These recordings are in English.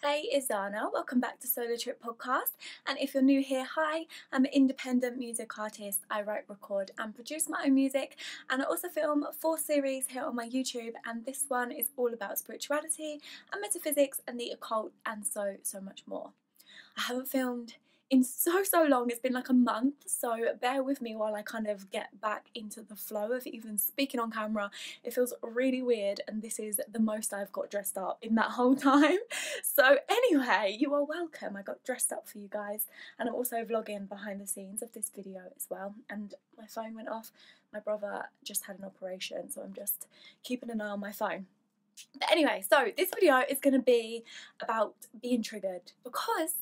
Hey, it's Xana. Welcome back to Solar Tripp Podcast. And if you're new here, hi, I'm an independent music artist. I write, record, and produce my own music. And I also film four series here on my YouTube. And this one is all about spirituality and metaphysics and the occult and so, so much more. I haven't filmed in so so long. It's been like a month so bear with me while I kind of get back into the flow of even speaking on camera. It feels really weird and this is the most I've got dressed up in that whole time. So anyway you are welcome. I got dressed up for you guys and I'm also vlogging behind the scenes of this video as well. And my phone went off. My brother just had an operation so I'm just keeping an eye on my phone but anyway, so this video is going to be about being triggered because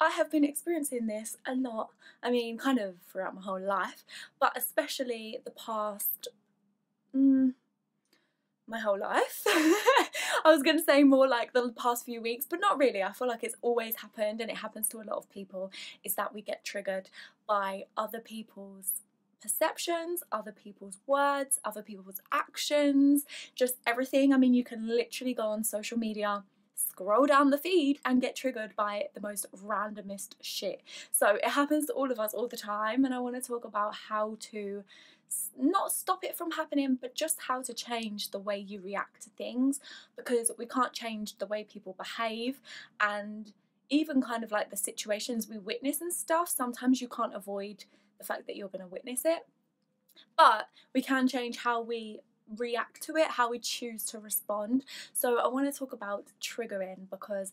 I have been experiencing this a lot. I mean, kind of throughout my whole life, but especially the past. Mm, my whole life. I was going to say more like the past few weeks, but not really. I feel like it's always happened and it happens to a lot of people is that we get triggered by other people's perceptions, other people's words, other people's actions, just everything. I mean, you can literally go on social media, scroll down the feed, and get triggered by the most randomest shit. So it happens to all of us all the time, and I want to talk about how to not stop it from happening, but just how to change the way you react to things because we can't change the way people behave and even kind of like the situations we witness and stuff. Sometimes you can't avoid the fact that you're going to witness it. But we can change how we react to it, how we choose to respond. So I want to talk about triggering because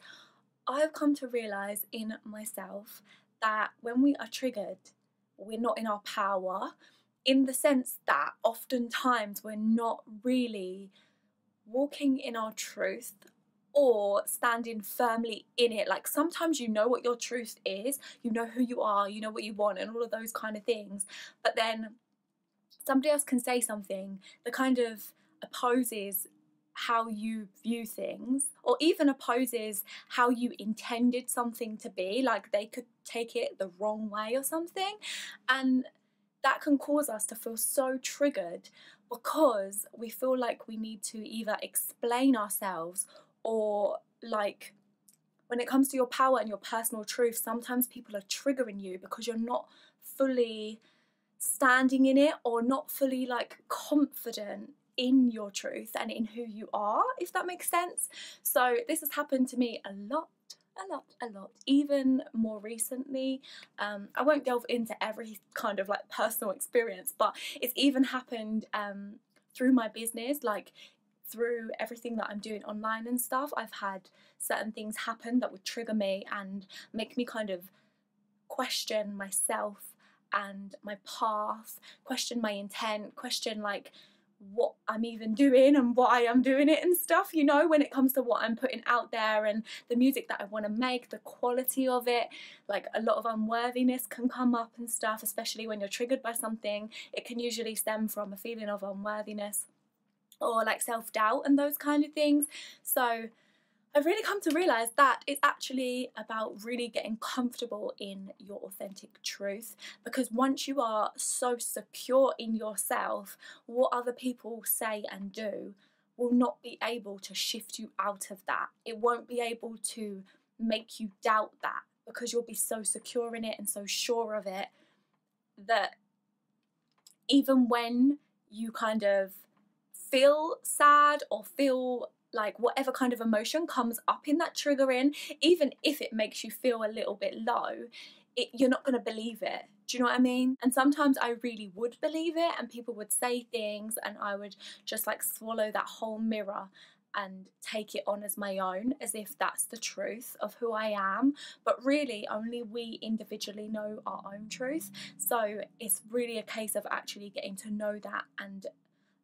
I've come to realize in myself that when we are triggered, we're not in our power in the sense that oftentimes we're not really walking in our truth or standing firmly in it. Like sometimes you know what your truth is, you know who you are, you know what you want, and all of those kind of things. But then somebody else can say something that kind of opposes how you view things or even opposes how you intended something to be like they could take it the wrong way or something and that can cause us to feel so triggered because we feel like we need to either explain ourselves or like when it comes to your power and your personal truth, sometimes people are triggering you because you're not fully standing in it or not fully like confident in your truth and in who you are, if that makes sense. So, this has happened to me a lot. A lot, a lot. Even more recently, um, I won't delve into every kind of like personal experience, but it's even happened um, through my business. Like through everything that I'm doing online and stuff, I've had certain things happen that would trigger me and make me kind of question myself and my path, question my intent, question like what I'm even doing and why I'm doing it and stuff, you know, when it comes to what I'm putting out there and the music that I want to make, the quality of it. Like a lot of unworthiness can come up and stuff, especially when you're triggered by something. It can usually stem from a feeling of unworthiness or like self doubt and those kind of things. So I've really come to realize that it's actually about really getting comfortable in your authentic truth because once you are so secure in yourself, what other people say and do will not be able to shift you out of that. It won't be able to make you doubt that because you'll be so secure in it and so sure of it that even when you kind of feel sad or feel like whatever kind of emotion comes up in that triggering, even if it makes you feel a little bit low, it, you're not going to believe it. Do you know what I mean? And sometimes I really would believe it, and people would say things, and I would just like swallow that whole mirror and take it on as my own, as if that's the truth of who I am. But really, only we individually know our own truth. So it's really a case of actually getting to know that and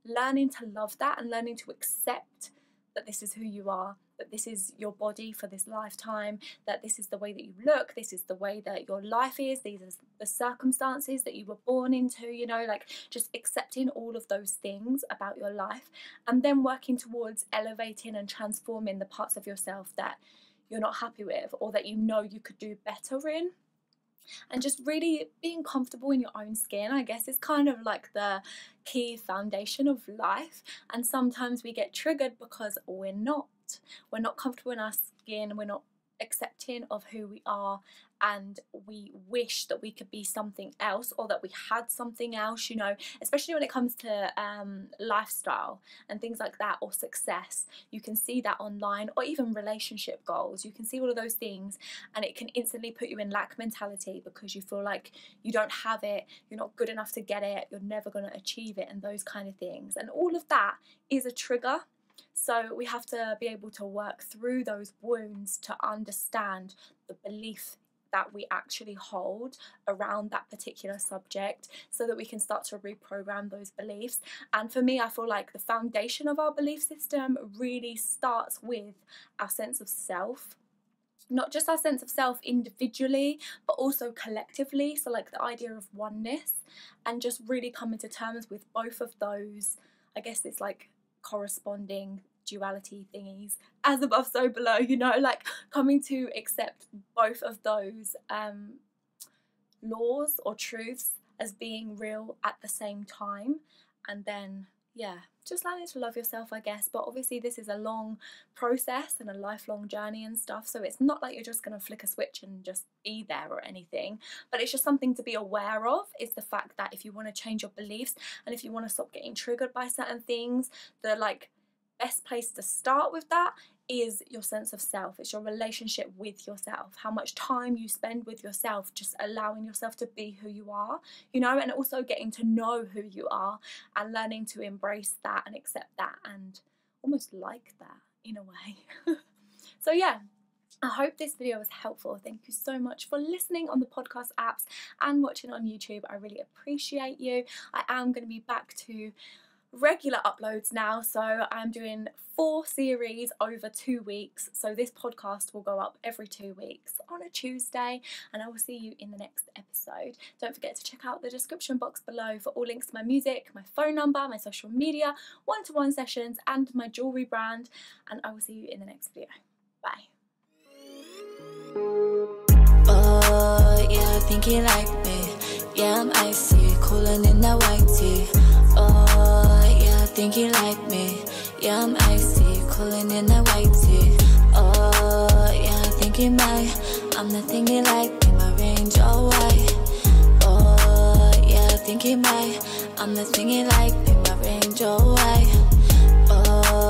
learning to love that and learning to accept that this is who you are, that this is your body for this lifetime, that this is the way that you look, this is the way that your life is, these are the circumstances that you were born into, you know, like just accepting all of those things about your life and then working towards elevating and transforming the parts of yourself that you're not happy with or that you know you could do better in and just really being comfortable in your own skin i guess is kind of like the key foundation of life. And sometimes we get triggered because we're not we're not comfortable in our skin we're not accepting of who we are and we wish that we could be something else or that we had something else you know especially when it comes to um, lifestyle and things like that or success. You can see that online or even relationship goals. You can see all of those things and it can instantly put you in lack mentality because you feel like you don't have it you're not good enough to get it you're never going to achieve it and those kind of things. And all of that is a trigger so we have to be able to work through those wounds to understand the belief that we actually hold around that particular subject so that we can start to reprogram those beliefs. And for me, I feel like the foundation of our belief system really starts with our sense of self not just our sense of self individually, but also collectively. So, like the idea of oneness, and just really coming to terms with both of those. I guess it's like corresponding duality thingies as above so below you know like coming to accept both of those um, laws or truths as being real at the same time and then yeah just learning to love yourself i guess but obviously this is a long process and a lifelong journey and stuff so it's not like you're just going to flick a switch and just be there or anything but it's just something to be aware of is the fact that if you want to change your beliefs and if you want to stop getting triggered by certain things the like best place to start with that is your sense of self. It's your relationship with yourself, how much time you spend with yourself, just allowing yourself to be who you are, you know, and also getting to know who you are and learning to embrace that and accept that and almost like that in a way. so, yeah. I hope this video was helpful. Thank you so much for listening on the podcast apps and watching on YouTube. I really appreciate you. I am going to be back to regular uploads now. So I'm doing four series over two weeks. So this podcast will go up every two weeks on a Tuesday, and I will see you in the next episode. Don't forget to check out the description box below for all links to my music, my phone number, my social media, one to one sessions, and my jewellery brand. And I will see you in the next video. Bye. Oh, yeah, I think like me. Yeah, I'm icy, cooling in that white tea. Think you like me. Yeah, I'm icy, cooling in that white tee. Oh, yeah, I think you might. I'm the thing you like, be my range all white. Oh, yeah, I think you might. I'm the thing you like, be my range all white.